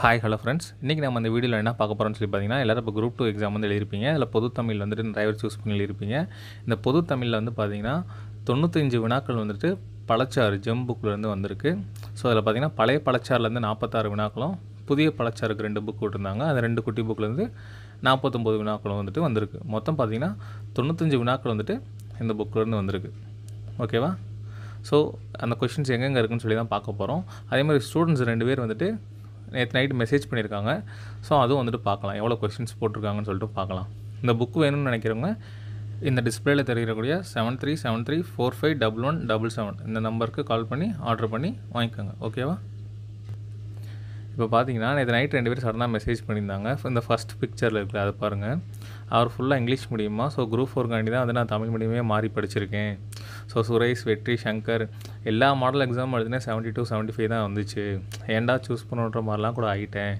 Hi hello friends இன்றைக்கி நம்ம இந்த வீடியோவில் என்ன பார்க்க போகிறோம்னு சொல்லி பார்த்தீங்கன்னா எல்லோரும் இப்போ குரூப் டூ எக்ஸாம் வந்து எழுதியிருப்பீங்க. அதில் பொது தமிழ் வந்துட்டு டிரைவர் சூஸ் பண்ணி எழுதியிருப்பீங்க. இந்த பொது தமிழில் வந்து பார்த்தீங்கன்னா தொண்ணூத்தஞ்சு வினாக்கள் வந்துட்டு பழச்சாறு ஜெம் புக்கிலேருந்து வந்திருக்கு. ஸோ அதில் பார்த்தீங்கன்னா பழைய பழச்சாறுலேருந்து நாற்பத்தாறு வினாக்களும் புதிய பழச்சாருக்கு ரெண்டு புக் விட்டுருந்தாங்க. அந்த ரெண்டு குட்டி புக்லேருந்து நாற்பத்தொம்போது வினாக்களும் வந்துட்டு வந்திருக்கு. மொத்தம் பார்த்தீங்கன்னா தொண்ணூத்தஞ்சு வினாக்கள் வந்துட்டு இந்த புக்கிலேருந்து வந்திருக்கு. ஓகேவா ஸோ அந்த கொஷின்ஸ் எங்கெங்கே இருக்குன்னு சொல்லி தான் பார்க்க போகிறோம் அதே மாதிரி ஸ்டூடெண்ட்ஸ் ரெண்டு பேர் வந்துட்டு நேற்று நைட்டு மெசேஜ் பண்ணியிருக்காங்க. ஸோ அதுவும் வந்துட்டு பார்க்கலாம். எவ்வளோ கொஷின்ஸ் போட்டிருக்காங்கன்னு சொல்லிட்டு பார்க்கலாம். இந்த புக் வேணும்னு நினைக்கிறவங்க இந்த டிஸ்பிளேயில் தெரியக்கூடிய seven three seven three four five double one double seven இந்த நம்பருக்கு கால் பண்ணி ஆர்டர் பண்ணி வாங்கிக்கோங்க. ஓகேவா இப்போ பார்த்தீங்கன்னா நேற்று நைட் ரெண்டு பேரும் சடனாக மெசேஜ் பண்ணியிருந்தாங்க. இந்த ஃபஸ்ட் பிக்சரில் இருக்குல்ல அதை பாருங்கள் அவர் ஃபுல்லாக இங்கிலீஷ் மீடியமாக ஸோ குரூப் ஃபோர்காண்டி தான் வந்து நான் தமிழ் மீடியமே மாறி படிச்சிருக்கேன். ஸோ சுரேஷ் வெற்றி சங்கர் எல்லா மாடல் எக்ஸாம் எழுதினேன் செவன்ட்டி டூ செவன்ட்டி ஃபைவ் தான் வந்துச்சு. ஏன்டா சூஸ் பண்ணுன்ற மாதிரிலாம் கூட ஆகிட்டேன்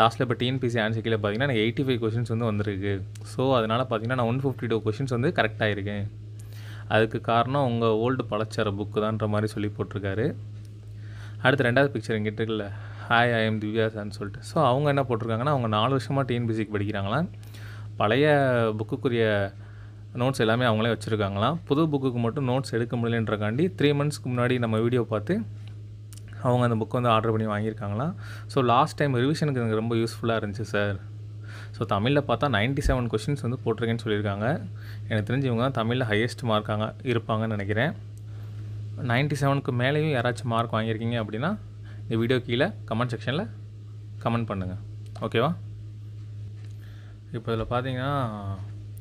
லாஸ்ட்டில் இப்போ டிஎன்பிசி ஆன்சர் கீழே பார்த்தீங்கன்னா எனக்கு எயிட்டி ஃபைவ் கொஷின்ஸ் வந்து வந்திருக்கு. ஸோ அதனால் பார்த்தீங்கன்னா நான் ஒன் ஃபிஃப்டி டூ கொஷின்ஸ் வந்து கரெக்டாக இருக்கேன் அதுக்கு காரணம் உங்கள் ஓல்டு பழச்சார புக்கு தான்ற மாதிரி சொல்லி போட்டிருக்காரு. அடுத்து ரெண்டாவது பிக்சர் எங்கிட்ட இருக்குல்ல. ஹாய் ஐ எம் திவ்யாசான்னு சொல்லிட்டு. ஸோ அவங்க என்ன போட்டிருக்காங்கன்னா அவங்க நாலு வருஷமாக டிஎன்பிசிக்கு படிக்கிறாங்களாம். பழைய புக்குக்குரிய நோட்ஸ் எல்லாமே அவங்களே வச்சுருக்காங்களாம். புது புக்குக்கு மட்டும் நோட்ஸ் எடுக்க முடியலன்றக்காண்டி த்ரீ மந்த்ஸ்க்கு முன்னாடி நம்ம வீடியோ பார்த்து அவங்க அந்த புக்கு வந்து ஆர்டர் பண்ணி வாங்கியிருக்காங்களாம். ஸோ லாஸ்ட் டைம் ரிவிஷனுக்கு எனக்கு ரொம்ப யூஸ்ஃபுல்லாக இருந்துச்சு சார் ஸோ தமிழில் பார்த்தா நைன்ட்டி செவன் கொஷின்ஸ் வந்து போட்டிருக்கேன்னு சொல்லியிருக்காங்க. எனக்கு தெரிஞ்சு இவங்க தான் தமிழில் ஹையஸ்ட் மார்க்காங்க இருப்பாங்கன்னு நினைக்கிறேன். நைன்ட்டி செவனுக்கு மேலேயும் யாராச்சும் மார்க் வாங்கியிருக்கீங்க அப்படின்னா இந்த வீடியோ கீழே கமெண்ட் செக்ஷனில் கமெண்ட் பண்ணுங்கள் ஓகேவா இப்போ இதில் பார்த்தீங்கன்னா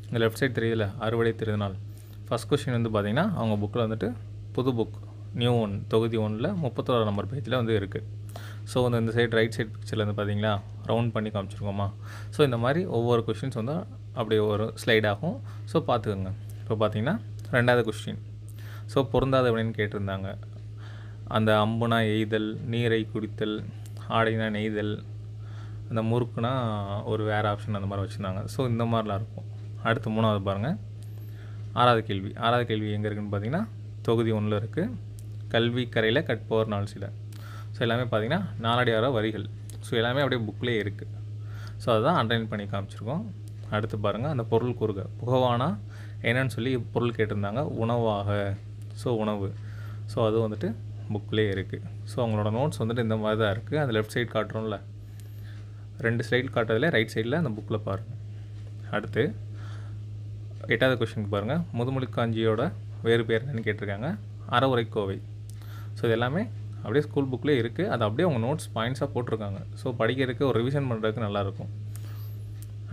இந்த லெஃப்ட் சைட் தெரியுதுல அறுவடை திருநாள். ஃபஸ்ட் கொஷின் வந்து பார்த்திங்கன்னா அவங்க புக்கில் வந்துட்டு புது புக் நியூ ஒன் தொகுதி ஒன்றில் முப்பத்தோரா நம்பர் பேஜில் வந்து இருக்குது ஸோ வந்து இந்த சைடு ரைட் சைடு பிக்சரில் வந்து பார்த்தீங்களா ரவுண்ட் பண்ணி காமிச்சிருக்கோமா? ஸோ இந்த மாதிரி ஒவ்வொரு கொஷின்ஸ் வந்து அப்படியே ஒரு ஸ்லைட் ஆகும். ஸோ பார்த்துக்கோங்க. இப்போ பார்த்தீங்கன்னா ரெண்டாவது கொஸ்டின் ஸோ பொருந்தாத அப்படின்னு கேட்டிருந்தாங்க. அந்த அம்புனா எய்தல் நீரை குடித்தல் ஆடைனா நெய்தல் அந்த முறுக்குனா ஒரு வேறு ஆப்ஷன் அந்த மாதிரி வச்சுருந்தாங்க. ஸோ இந்த மாதிரிலாம் இருக்கும். அடுத்து மூணாவது பாருங்கள் ஆறாவது கேள்வி. ஆறாவது கேள்வி எங்கே இருக்குன்னு பார்த்தீங்கன்னா தொகுதி ஒன்றில் இருக்குது கல்வி கரையில் கற்போர் நாள் சில. ஸோ எல்லாமே பார்த்தீங்கன்னா நாலடியார வரிகள். ஸோ எல்லாமே அப்படியே புக்லேயே இருக்குது ஸோ அதுதான் அண்டர்லைன் பண்ணி காமிச்சிருக்கோம். அடுத்து பாருங்கள் அந்த பொருள் கூறுக. புகவானா என்னன்னு சொல்லி பொருள் கேட்டிருந்தாங்க. உணவாக. ஸோ உணவு. ஸோ அது வந்துட்டு புக்லேயே இருக்குது ஸோ அவங்களோட நோட்ஸ் வந்துட்டு இந்த மாதிரி தான் இருக்குது அந்த லெஃப்ட் சைடு காட்டுறோம்ல. ரெண்டு ஸ்லைட் காட்டுறதுல ரைட் சைடில் அந்த புக்கில் பாருங்கள் அடுத்து எட்டாவது கொஷனுக்கு பாருங்கள் முதுமொழி காஞ்சியோட வேறு பேர் என்னன்னு கேட்டிருக்காங்க. அறவுரை கோவை ஸோ இது எல்லாமே அப்படியே ஸ்கூல் புக்லேயே இருக்குது அது அப்படியே அவங்க நோட்ஸ் பாயிண்ட்ஸாக போட்டிருக்காங்க. ஸோ படிக்கிறதுக்கு ஒரு ரிவிஷன் பண்ணுறதுக்கு நல்லாயிருக்கும்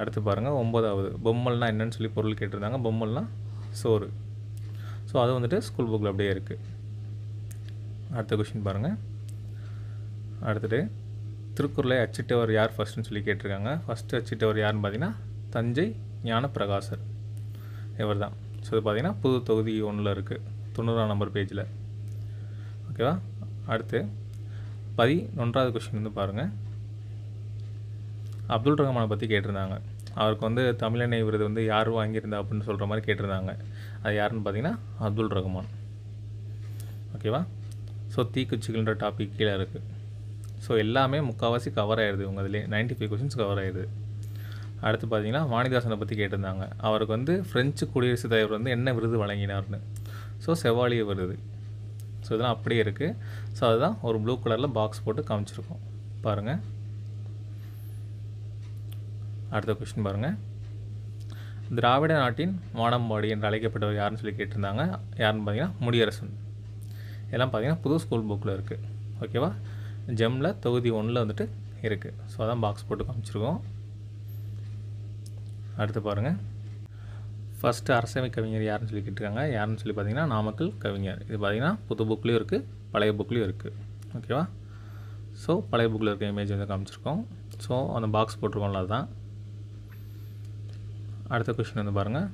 அடுத்து பாருங்கள் ஒம்பதாவது பொம்மல்னால் என்னன்னு சொல்லி பொருள் கேட்டிருந்தாங்க. பொம்மல்னால் சோறு. ஸோ அது வந்துட்டு ஸ்கூல் புக்கில் அப்படியே இருக்குது அடுத்த கொஷின் பாருங்கள் அடுத்துட்டு திருக்குறளை அச்சிட்டவர் யார் ஃபஸ்ட்டுன்னு சொல்லி கேட்டிருக்காங்க. ஃபஸ்ட்டு அச்சிட்டவர் யாருன்னு பார்த்தீங்கன்னா தஞ்சை ஞானப்பிரகாசர். இவர் தான் ஸோ இது பார்த்தீங்கன்னா புது தொகுதி ஒன்றில் இருக்குது தொண்ணூறாம் நம்பர் பேஜில் ஓகேவா அடுத்து பதினொன்றாவது கொஷின் வந்து பாருங்கள் அப்துல் ரஹ்மானை பற்றி கேட்டிருந்தாங்க. அவருக்கு வந்து தமிழனை விருது வந்து யார் வாங்கியிருந்தா அப்படின்னு சொல்கிற மாதிரி கேட்டிருந்தாங்க. அது யாருன்னு பார்த்தீங்கன்னா அப்துல் ரஹ்மான். ஓகேவா ஸோ தீக்குச்சிகள்ன்ற டாபிக் கீழே இருக்குது ஸோ எல்லாமே முக்கால்வாசி கவர் ஆயிடுது உங்கள் இதிலே நைன்ட்டி ஃபைவ் கொஷின்ஸ் கவர் ஆயிடுது. அடுத்து பார்த்தீங்கன்னா வாணிதாசனை பற்றி கேட்டிருந்தாங்க. அவருக்கு வந்து ஃப்ரெஞ்சு குடியரசுத் தலைவர் வந்து என்ன விருது வழங்கினார்னு. ஸோ செவாலிய விருது. ஸோ இதெல்லாம் அப்படியே இருக்குது ஸோ அதுதான் ஒரு ப்ளூ கலரில் பாக்ஸ் போட்டு காமிச்சிருக்கோம். பாருங்கள் அடுத்த கொஷின் பாருங்கள் திராவிட நாட்டின் வானம்பாடி என்று அழைக்கப்பட்டவர் யாருன்னு சொல்லி கேட்டிருந்தாங்க. யாருன்னு பார்த்தீங்கன்னா முடியரசன். எல்லாம் பார்த்தீங்கன்னா புது ஸ்கூல் புக்கில் இருக்குது ஓகேவா ஜெம்மில் தொகுதி ஒன்றில் வந்துட்டு இருக்குது ஸோ அதான் பாக்ஸ் போட்டு காமிச்சிருக்கோம். அடுத்து பாருங்கள் ஃபஸ்ட்டு அரசவை கவிஞர் யாருன்னு சொல்லி கேட்டிருக்காங்க. யாருன்னு சொல்லி பார்த்தீங்கன்னா நாமக்கல் கவிஞர். இது பார்த்தீங்கன்னா புது புக்லேயும் இருக்குது பழைய புக்லேயும் இருக்குது ஓகேவா ஸோ பழைய புக்கில் இருக்க இமேஜ் வந்து காமிச்சிருக்கோம். ஸோ அந்த பாக்ஸ் போட்டிருக்கோம்ல அதுதான் அடுத்த கொஷின் வந்து பாருங்கள்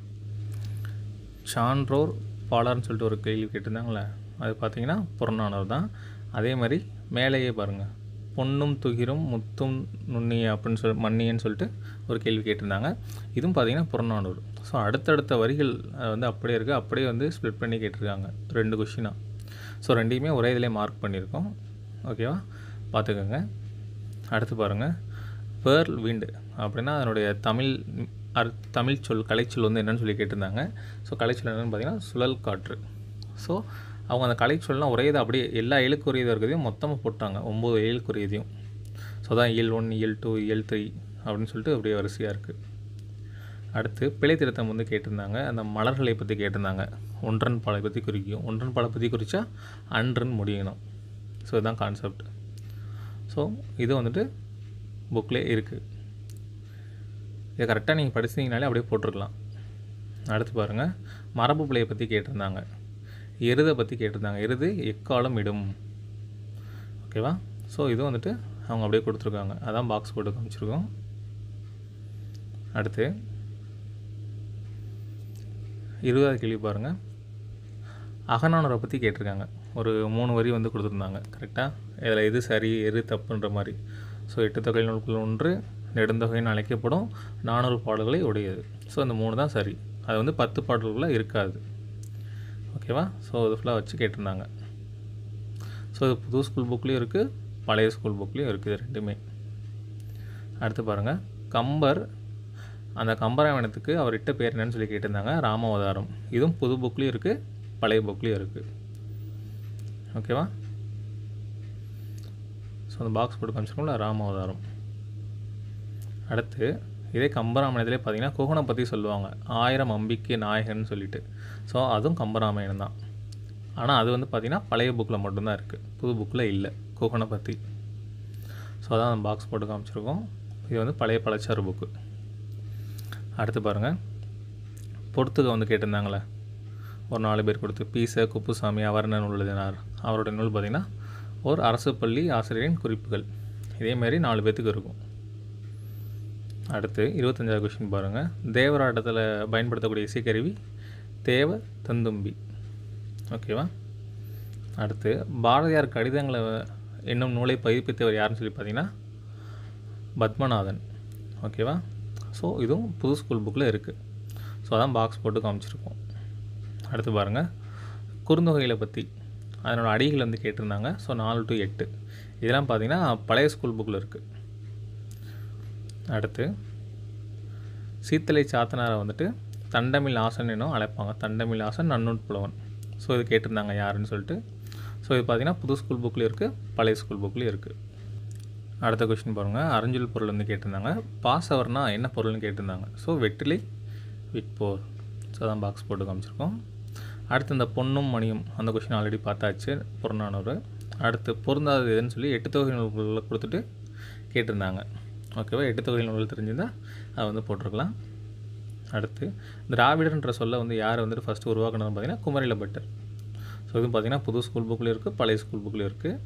சான்றோர் பாலர்னு சொல்லிட்டு ஒரு கேள்வி கேட்டிருந்தாங்களே அது பார்த்தீங்கன்னா புறநானூர் தான். அதே மாதிரி மேலேயே பாருங்கள் பொன்னும் துகிரும் முத்தும் நுண்ணிய அப்படின்னு சொல் மன்னியன்னு சொல்லிட்டு ஒரு கேள்வி கேட்டிருந்தாங்க. இதுவும் பார்த்திங்கன்னா புறநானூறு. ஸோ அடுத்தடுத்த வரிகள் வந்து அப்படியே இருக்குது அப்படியே வந்து ஸ்ப்ளிட் பண்ணி கேட்டிருக்காங்க. ரெண்டு கொஷினாக ஸோ ரெண்டையுமே ஒரே இதிலே மார்க் பண்ணியிருக்கோம். ஓகேவா பார்த்துக்கோங்க. அடுத்து பாருங்கள் பேர்ல் விண்டு அப்படின்னா அதனுடைய தமிழ் அர் தமிழ் சொல் கலைச்சொல் வந்து என்னன்னு சொல்லி கேட்டிருந்தாங்க. ஸோ கலைச்சொல் என்னென்னு பார்த்தீங்கன்னா சுழல் காற்று. ஸோ அவங்க அந்த கலைச்சொல்லாம் ஒரே இதை அப்படியே எல்லா எழுக்குரியதாக இருக்கிறதையும் மொத்தமாக போட்டாங்க. ஒம்பது எழுக்குரியதையும். ஸோ தான் இயல் ஒன் இயல் டூ இயல் த்ரீ அப்படின்னு சொல்லிட்டு அப்படியே வரிசையாக இருக்குது அடுத்து பிழை திருத்தம் வந்து கேட்டிருந்தாங்க. அந்த மலர்களை பற்றி கேட்டிருந்தாங்க. ஒன்றன் பாலை பற்றி குறிக்கும். ஒன்றன் பாலை பற்றி குறித்தா அன்றன் முடியணும். ஸோ இதுதான் கான்செப்ட் ஸோ இது வந்துட்டு புக்கில் இருக்குது இதை கரெக்டாக நீங்கள் படிச்சிங்கனாலே அப்படியே போட்டிருக்கலாம். அடுத்து பாருங்கள் மரபு பிள்ளையை பற்றி கேட்டிருந்தாங்க. எருதை பற்றி கேட்டிருந்தாங்க. எருது எக்காலம் இடும்? ஓகேவா ஸோ இது வந்துட்டு அவங்க அப்படியே கொடுத்துருக்காங்க. அதான் பாக்ஸ் போட்டு காமிச்சிருக்கோம். அடுத்து இருபதாவது கேள்வி பாருங்கள் அகநானூரை பற்றி கேட்டிருக்காங்க. ஒரு மூணு வரி வந்து கொடுத்துருந்தாங்க. கரெக்டாக இதில் எது சரி எது தப்புன்ற மாதிரி. ஸோ எட்டு தொகை நூல்கள் ஒன்று நெடுந்தொகைன்னு அழைக்கப்படும் நானூறு பாடல்களை உடையது. ஸோ அந்த மூணு தான் சரி. அது வந்து பத்து பாடல்களில் இருக்காது. ஓகேவா? ஸோ இது ஃபுல்லாக வச்சு கேட்டிருந்தாங்க. ஸோ இது புது ஸ்கூல் புக்லேயும் இருக்குது பழைய ஸ்கூல் புக்லேயும் இருக்குது இது ரெண்டுமே. அடுத்து பாருங்கள் கம்பர் அந்த கம்பராமாயணத்துக்கு அவர் இட்ட பேர் என்னன்னு சொல்லி கேட்டிருந்தாங்க ராமாவதாரம். இதுவும் புது புக்லேயும் இருக்குது பழைய புக்லேயும் இருக்குது ஓகேவா? ஸோ அந்த பாக்ஸ் போட்டு காமிச்சிருக்கோம்ல ராமாவதாரம். அடுத்து இதே கம்பராமாயணத்திலே பார்த்தீங்கன்னா குகனை பற்றி சொல்லுவாங்க. ஆயிரம் அம்பிக்கை நாயகன் சொல்லிட்டு. ஸோ அதுவும் கம்பராமாயணம் தான். ஆனால் அது வந்து பார்த்திங்கன்னா பழைய புக்கில் மட்டும்தான் இருக்குது புது புக்கில் இல்லை. குகனை பற்றி ஸோ அதான் அந்த பாக்ஸ் போட்டு காமிச்சிருக்கோம். இது வந்து பழைய பழச்சாறு புக்கு அடுத்து பாருங்கள் பொறுத்துக்க வந்து கேட்டிருந்தாங்களே. ஒரு நாலு பேர் கொடுத்து பீச குப்புசாமி அவர் என்ன நூல் எழுதினார். அவருடைய நூல் பார்த்திங்கன்னா ஒரு அரசு பள்ளி ஆசிரியரின் குறிப்புகள். இதேமாரி நாலு பேர்த்துக்கு இருக்கும். அடுத்து இருபத்தஞ்சாவது கொஷின் பாருங்கள் தேவராட்டத்தில் பயன்படுத்தக்கூடிய இசைக்கருவி தேவ தந்தும்பி. ஓகேவா அடுத்து பாரதியார் கடிதங்களை என்னும் நூலை பதிப்பித்தவர் யாருன்னு சொல்லி பார்த்தீங்கன்னா பத்மநாதன். ஓகேவா ஸோ இதுவும் புது ஸ்கூல் புக்கில் இருக்குது ஸோ அதான் பாக்ஸ் போட்டு காமிச்சிருக்கோம். அடுத்து பாருங்கள் குறுந்தொகைகளை பற்றி அதனோட அடிகள் வந்து கேட்டிருந்தாங்க. ஸோ நாலு டு எட்டு. இதெல்லாம் பார்த்தீங்கன்னா பழைய ஸ்கூல் புக்கில் இருக்குது அடுத்து சீத்தலை சாத்தனாரை வந்துட்டு தண்டமிழ் ஆசன் என்னும் அழைப்பாங்க. தண்டமில் ஆசன் நன்னூட்புலவன் ஸோ இது கேட்டிருந்தாங்க யாருன்னு சொல்லிட்டு. ஸோ இது பார்த்தீங்கன்னா புது ஸ்கூல் புக்லேயும் இருக்குது பழைய ஸ்கூல் புக்லேயும் இருக்குது அடுத்த கொஷின் பாருங்கள் அரைஞ்சொல் பொருள் வந்து கேட்டிருந்தாங்க. பாசவர்னா என்ன பொருள்னு கேட்டிருந்தாங்க. ஸோ வெற்றிலை விற்போர் ஸோ அதான் பாக்ஸ் போட்டு காமிச்சிருக்கோம். அடுத்து இந்த பொன்னும் மணியும் அந்த கொஷின் ஆல்ரெடி பார்த்தாச்சு புறநானூறு. அடுத்து பொருந்தாதது எதுன்னு சொல்லி எட்டு தொகை நூல்களை கொடுத்துட்டு கேட்டிருந்தாங்க. ஓகேவா எட்டு தொகை நூல்கள் தெரிஞ்சிருந்தால் அதை வந்து போட்டிருக்கலாம். அடுத்து திராவிடர்ன்ற சொல்ல வந்து யார் வந்துட்டு ஃபஸ்ட்டு உருவாக்குனதுன்னு பார்த்தீங்கன்னா குமரில பட்டர். ஸோ இதுவும் பார்த்தீங்கன்னா புது ஸ்கூல் புக்லேயும் இருக்குது பழைய ஸ்கூல் புக்லேயும் இருக்குது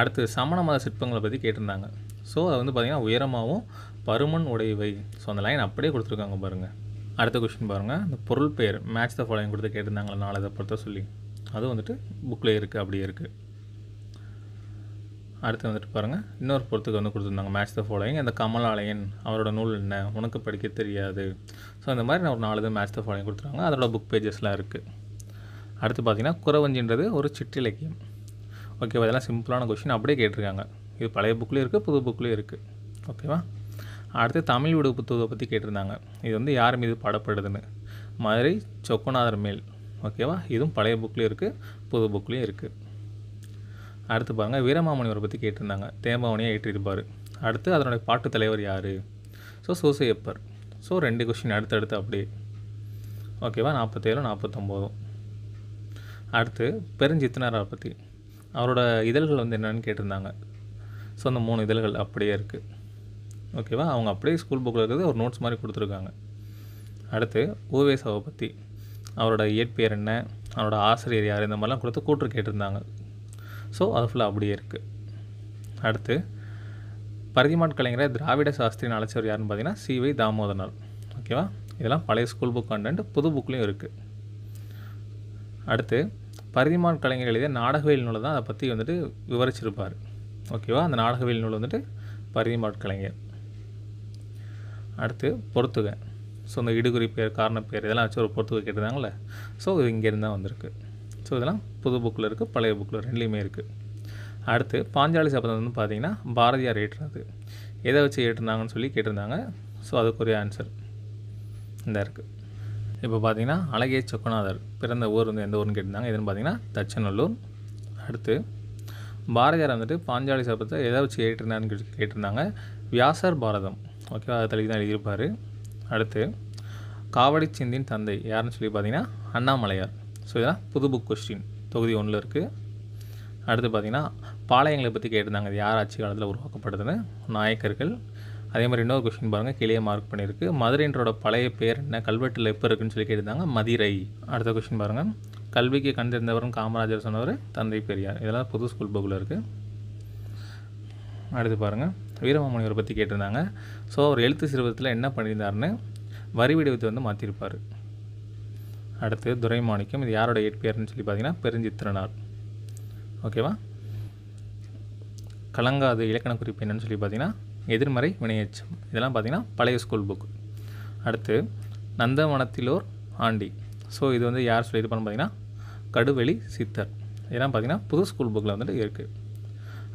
அடுத்து சமண மத சிற்பங்களை பற்றி கேட்டிருந்தாங்க. ஸோ அது வந்து பார்த்திங்கன்னா உயரமாகவும் பருமன் உடையவை. ஸோ அந்த லைன் அப்படியே கொடுத்துருக்காங்க பாருங்கள் அடுத்த கொஷின் பாருங்கள் இந்த பொருள் பெயர் மேட்ச் த ஃபாலோயிங் கொடுத்து கேட்டிருந்தாங்களா நாலு இதை பொறுத்த சொல்லி. அது வந்துட்டு புக்கில் இருக்குது அப்படியே இருக்குது அடுத்து வந்துட்டு பாருங்கள் இன்னொரு பொறுத்துக்கு வந்து கொடுத்துருந்தாங்க. மேட்ச் த ஃபாலோயிங் அந்த கமலாலயன் அவரோட நூல் என்ன? உனக்கு படிக்க தெரியாது. ஸோ இந்த மாதிரி நான் ஒரு நாலு இது மேட்ச் த ஃபாலோயிங் கொடுத்துருவாங்க அதோட புக் பேஜஸ்லாம் இருக்குது அடுத்து பார்த்தீங்கன்னா குறவஞ்சின்றது ஒரு சிற்றிலக்கியம் ஓகேவா இதெல்லாம் சிம்பிளான கொஷின் அப்படியே கேட்டிருக்காங்க. இது பழைய புக்லேயும் இருக்குது புது புக்லேயும் இருக்குது ஓகேவா அடுத்து தமிழ் விடு புத்தகத்தை பற்றி கேட்டிருந்தாங்க. இது வந்து யார் மீது பாடப்படுதுன்னு? மதுரை சொக்கநாதர் மேல். ஓகேவா இதுவும் பழைய புக்லேயும் இருக்குது புது புக்லேயும் இருக்குது அடுத்து பாருங்கள் வீரமாமுனிவரை பற்றி கேட்டிருந்தாங்க. தேம்பாவணியை ஏற்றிருப்பார். அடுத்து அதனுடைய பாட்டு தலைவர் யார்? ஸோ சூசையப்பர். ஸோ ரெண்டு கொஷின் அடுத்தடுத்து அப்படியே ஓகேவா நாற்பத்தேழும் நாற்பத்தொம்போதும் அடுத்து பெருஞ்சித்தனாரை பற்றி அவரோட இதழ்கள் வந்து என்னென்னு கேட்டிருந்தாங்க. ஸோ அந்த மூணு இதழ்கள் அப்படியே இருக்குது ஓகேவா அவங்க அப்படியே ஸ்கூல் புக்கில் இருக்கிறது ஒரு நோட்ஸ் மாதிரி கொடுத்துருக்காங்க. அடுத்து ஊவேசாவை பற்றி அவரோட இயற்பெயர் என்ன? அவரோட ஆசிரியர் யார்? இந்த மாதிரிலாம் கொடுத்து கூற்று கேட்டிருந்தாங்க. ஸோ அது ஃபுல்லாக அப்படியே இருக்குது அடுத்து பரதிமாட் கலைஞரை திராவிட சாஸ்திரின்னு அழைச்சவர் யாருன்னு பார்த்தீங்கன்னா சிவை தாமோதரனார். ஓகேவா இதெல்லாம் பழைய ஸ்கூல் புக் கண்டென்ட் புது புக்லேயும் இருக்குது அடுத்து பரிதிமான் கலைஞர் எழுதிய நாடகவியல் நூலை தான் அதை பற்றி வந்துட்டு விவரிச்சிருப்பார். ஓகேவா அந்த நாடகவியல் நூல் வந்துட்டு பரிதிமான் கலைஞர். அடுத்து பொறுத்துக. ஸோ இந்த இடுகுறி பேர் காரண பேர் இதெல்லாம் வச்சு ஒரு பொறுத்துக கேட்டிருந்தாங்களே ஸோ இது இங்கேருந்து தான் வந்திருக்கு. ஸோ இதெல்லாம் புது புக்கில் இருக்குது பழைய புக்கில் ரெண்டுலேயுமே இருக்குது அடுத்து பாஞ்சாலி சபதம் வந்து பார்த்தீங்கன்னா பாரதியார் ஏற்றுனது. எதை வச்சு ஏற்றுனாங்கன்னு சொல்லி கேட்டிருந்தாங்க. ஸோ அதுக்குரிய ஆன்சர் இந்த இருக்குது இப்போ பார்த்தீங்கன்னா அழகிய சொக்கநாதர் பிறந்த ஊர் வந்து எந்த ஊர்னு கேட்டிருந்தாங்க. எதுன்னு பார்த்தீங்கன்னா தச்சநல்லூர். அடுத்து பாரதியார் வந்துட்டு பாஞ்சாலி சபத்தை எதை வச்சு ஏற்றினான்னு கேட்டிருந்தாங்க. வியாசர் பாரதம். ஓகேவா அதை தள்ளி தான் எழுதியிருப்பார். அடுத்து காவடி சிந்தின் தந்தை யாருன்னு சொல்லி பார்த்தீங்கன்னா அண்ணாமலையார். ஸோ இதெல்லாம் புது புக் கொஸ்டின் தொகுதி ஒன்றில் இருக்குது அடுத்து பார்த்தீங்கன்னா பாளையங்களை பற்றி கேட்டிருந்தாங்க. அது யார் ஆட்சி காலத்தில் உருவாக்கப்படுதுன்னு நாயக்கர்கள். அதே மாதிரி இன்னொரு கொஸ்டின் பாருங்கள் கிளியே மார்க் பண்ணியிருக்கு. மதுரைன்றோட பழைய பேர் என்ன? கல்வெட்டில் எப்போ இருக்குன்னு சொல்லி கேட்டிருந்தாங்க. மதிரை. அடுத்த கொஸ்டின் பாருங்கள் கல்விக்கு கண் தெரிந்தவரும் காமராஜர் சொன்னவர் தந்தை பெரியார். இதெல்லாம் புது ஸ்கூல் புக்கில் இருக்குது அடுத்து பாருங்கள் வீரமாமுனிவரை பற்றி கேட்டிருந்தாங்க. ஸோ அவர் எழுத்து சிறுவத்தில் என்ன பண்ணியிருந்தாருன்னு? வரி விடுவத்தை வந்து மாற்றிருப்பார் அடுத்து துரைமாணிக்கம் இது யாரோட இயற்பெயர்னு சொல்லி பார்த்தீங்கன்னா பெருஞ்சித்திரனார் ஓகேவா? கலங்காது இலக்கண குறிப்பு என்னன்னு சொல்லி பார்த்தீங்கன்னா எதிர்மறை வினையச்சம். இதெல்லாம் பார்த்தீங்கன்னா பழைய ஸ்கூல் புக் அடுத்து நந்தவனத்திலோர் ஆண்டி. ஸோ இது வந்து யார் சொல்லியிருப்பான்னு பார்த்தீங்கன்னா கடுவெளி சித்தர். இதெல்லாம் பார்த்தீங்கன்னா புது ஸ்கூல் புக்கில் வந்துட்டு இருக்குது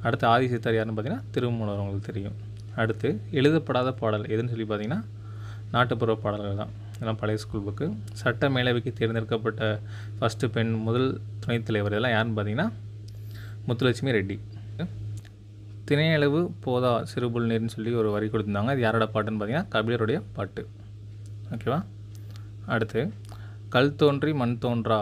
அடுத்து ஆதி சித்தர் யாருன்னு பார்த்தீங்கன்னா திருமூலர் உங்களுக்கு தெரியும். அடுத்து எழுதப்படாத பாடல் எதுன்னு சொல்லி பார்த்தீங்கன்னா நாட்டுப்புற பாடல்கள் தான். இதெல்லாம் பழைய ஸ்கூல் புக்கு சட்ட மேலவைக்கு தேர்ந்தெடுக்கப்பட்ட ஃபஸ்ட்டு பெண் முதல் துணைத் தலைவர் இதெல்லாம் யாருன்னு பார்த்தீங்கன்னா முத்துலட்சுமி ரெட்டி. திணையளவு போதா சிறுபுல் நீர்னு சொல்லி ஒரு வரி கொடுத்துருந்தாங்க. அது யாரோட பாட்டுன்னு பார்த்தீங்கன்னா கபிலருடைய பாட்டு. ஓகேவா? அடுத்து கல் தோன்றி மண் தோன்றா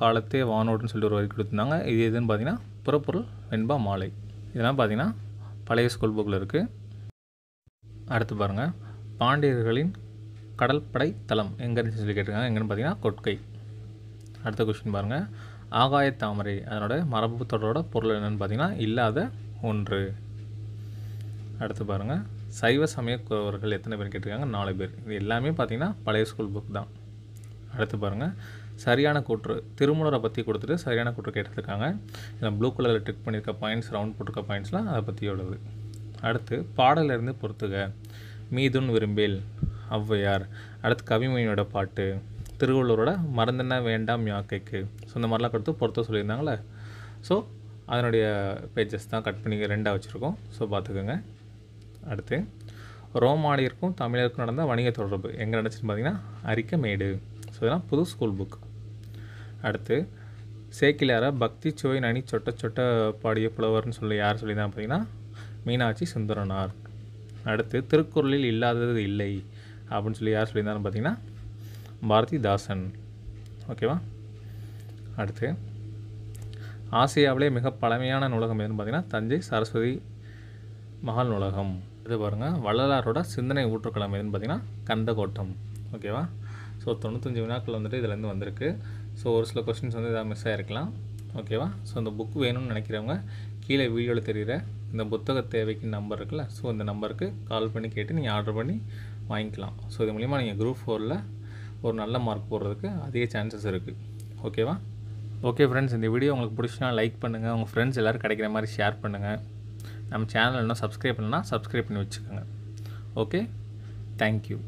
காலத்தே வானோடுன்னு சொல்லி ஒரு வரி கொடுத்துருந்தாங்க. இது எதுன்னு பார்த்தீங்கன்னா புறப்பொருள் வெண்பா மாலை. இதெல்லாம் பார்த்தீங்கன்னா பழைய ஸ்கூல் புக்கில் இருக்குது அடுத்து பாருங்கள் பாண்டியர்களின் கடற்படை தளம் எங்கன்னு சொல்லி கேட்டிருக்காங்க. எங்கன்னு பார்த்தீங்கன்னா கொட்கை. அடுத்த கொஸ்டின் பாருங்கள் ஆகாய தாமரை அதனோட மரபு தொடரோட பொருள் என்னென்னு பார்த்தீங்கன்னா இல்லாத ஒன்று. அடுத்து பாருங்கள் சைவ சமயக்குறவர்கள் எத்தனை பேர் கேட்டிருக்காங்க? நாலு பேர். இது எல்லாமே பார்த்தீங்கன்னா பழைய ஸ்கூல் புக் தான். அடுத்து பாருங்கள் சரியான கூற்று. திருமணரை பற்றி கொடுத்துட்டு சரியான கூற்று கேட்டிருக்காங்க. இதில் ப்ளூ கலரில் டிக் பண்ணியிருக்க பாயிண்ட்ஸ் ரவுண்ட் போட்டிருக்க பாயிண்ட்ஸ்லாம் அதை பற்றியோடது அடுத்து பாடலிருந்து பொறுத்துக. மீதுன் விரும்பேல். ஔவையார். அடுத்து கவிமொழியோட பாட்டு திருவள்ளுவரோட மறந்தென்ன வேண்டாம் யாக்கைக்கு ஸோ இந்த மாதிரிலாம் கொடுத்து பொறுத்த சொல்லியிருந்தாங்களே ஸோ அதனுடைய பேஜஸ் தான் கட் பண்ணி ரெண்டாக வச்சுருக்கோம். ஸோ பார்த்துக்கோங்க. அடுத்து ரோமானியருக்கும் தமிழருக்கும் நடந்த வணிக தொடர்பு எங்கே நடந்துச்சுன்னு பார்த்தீங்கன்னா அரிக்கமேடு. ஸோ இதெல்லாம் புது ஸ்கூல் புக் அடுத்து சேக்கிலார பக்தி சுவை நனி சொட்ட சொட்ட பாடிய புலவர்னு சொல்லி யார் சொல்லியிருந்தாங்க பார்த்தீங்கன்னா மீனாட்சி சுந்தரனார். அடுத்து திருக்குறளில் இல்லாதது இல்லை. அப்படின்னு சொல்லி யார் சொல்லியிருந்தாருன்னு பார்த்தீங்கன்னா பாரதிதாசன். ஓகேவா? அடுத்து ஆசியாவிலே மிக பழமையான நூலகம் எதுன்னு பார்த்தீங்கன்னா தஞ்சை சரஸ்வதி மகால் நூலகம். இது பாருங்கள் வள்ளலாரோட சிந்தனை ஊற்றுக்களம் எதுன்னு பார்த்தீங்கன்னா கந்தகோட்டம். ஓகேவா? ஸோ தொண்ணூத்தஞ்சு வினாக்கள் வந்துட்டு இதுலேருந்து வந்திருக்கு. ஸோ ஒரு சில கொஸ்டின்ஸ் வந்து இதாக மிஸ் ஆகிருக்கலாம் ஓகேவா? ஸோ இந்த புக் வேணும்னு நினைக்கிறவங்க கீழே வீடியோவில் தெரிகிற இந்த புத்தக தேவைக்கு நம்பர் இருக்குல்ல ஸோ இந்த நம்பருக்கு கால் பண்ணி கேட்டு நீங்கள் ஆர்டர் பண்ணி வாங்கிக்கலாம். ஸோ இது மூலிமா நீங்கள் குரூப் ஃபோரில் ஒரு நல்ல மார்க் போடுறதுக்கு அதிக சான்சஸ் இருக்குது ஓகேவா ஓகே ஃப்ரெண்ட்ஸ் இந்த வீடியோ உங்களுக்கு பிடிச்சினா லைக் பண்ணுங்கள் உங்கள் ஃப்ரெண்ட்ஸ் எல்லோரும் கிடைக்கிற மாதிரி ஷேர் பண்ணுங்கள் நம்ம சேனல் இன்னும் சப்ஸ்கிரைப் பண்ணால் சப்ஸ்கிரைப் பண்ணி வச்சுக்கோங்க. Okay thank you